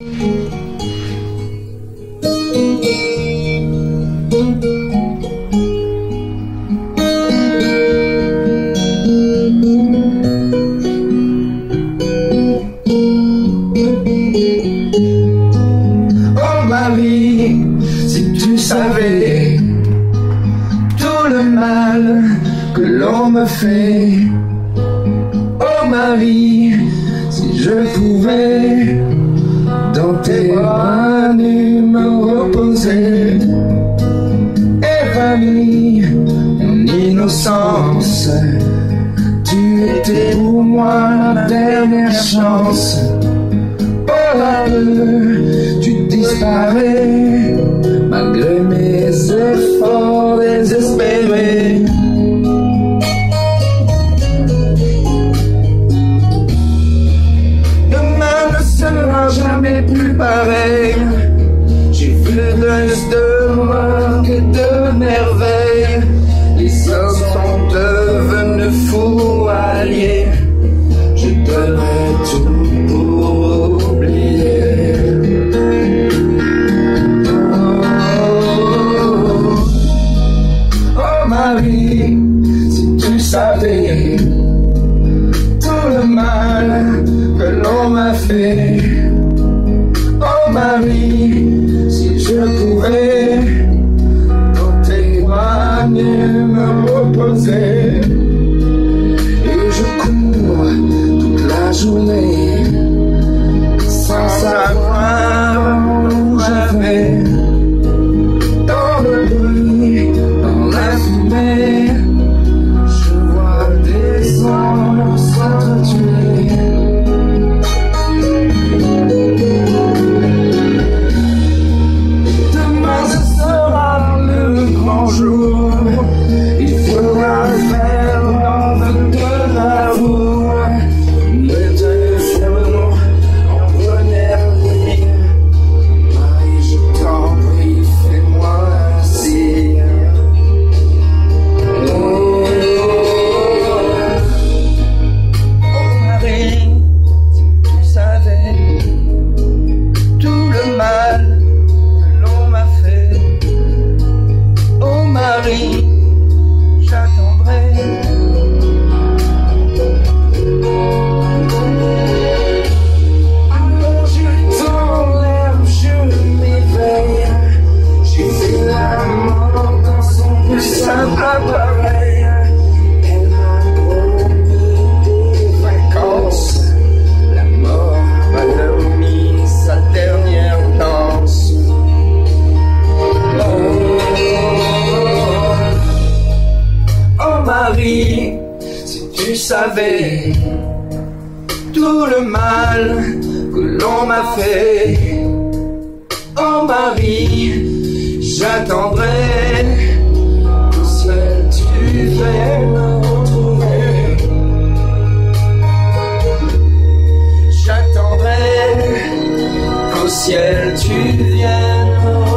Oh si tu savais tout le mal que l'on me fait. Oh Marie, si je pouvais tes nus me reposer. Évanouie mon innocence, tu étais pour moi la dernière chance. À peu, tu disparais malgré mes efforts plus pareil. J'ai vu plus de mort que de merveilles. Les hommes sont devenus fous alliés. Je donnerai tout pour oublier. Oh, oh Marie, si tu savais tout le mal que l'on m'a fait. Marie, si je pouvais dans tes bras me reposer. Et je cours toute la journée sans savoir savais tout le mal que l'on m'a fait. Oh Marie, j'attendrai J'attendrai qu'au ciel tu viennes.